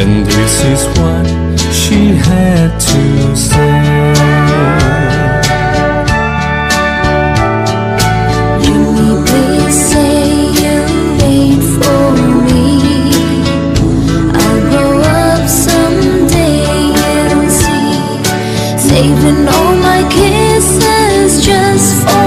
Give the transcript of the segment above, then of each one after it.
and this is what she had to say. Saving all my kisses just for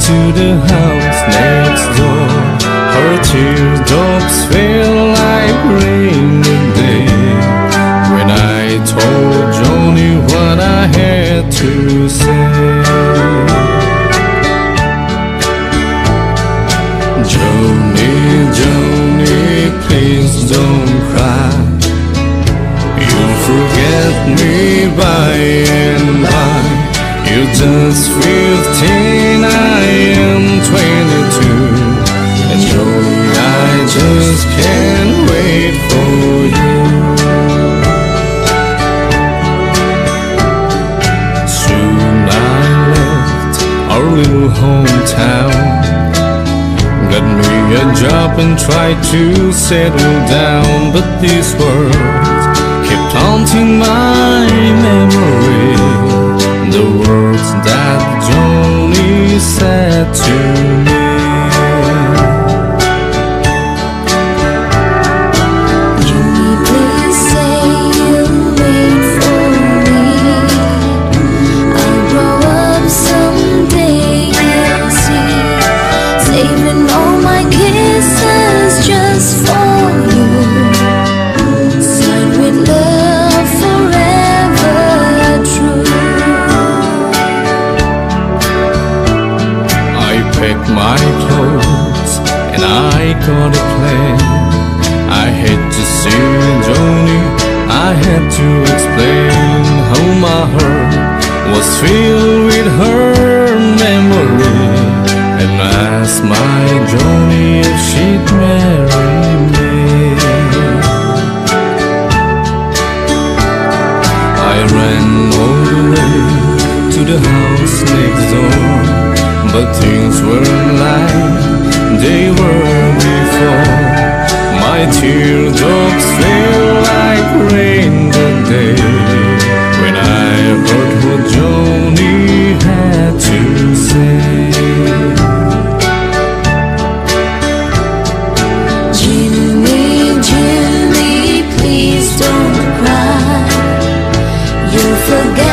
to the house next door. Her teardrops fell like rain day. When I told Joni what I had to say. Joni, Joni, please don't cry. You'll forget me by and by. You're just 15, can't wait for you. Soon I left our little hometown. Got me a job and tried to settle down, but these words kept haunting my memory. The words that All my kisses just for you. Signed with love forever true. I packed my clothes and I got a plan. I had to see Joni, I had to explain how my heart was filled with her memory. Asked my Joni if she'd marry me. I ran all the way to the house next door, but things weren't like they were before. My teardrops forget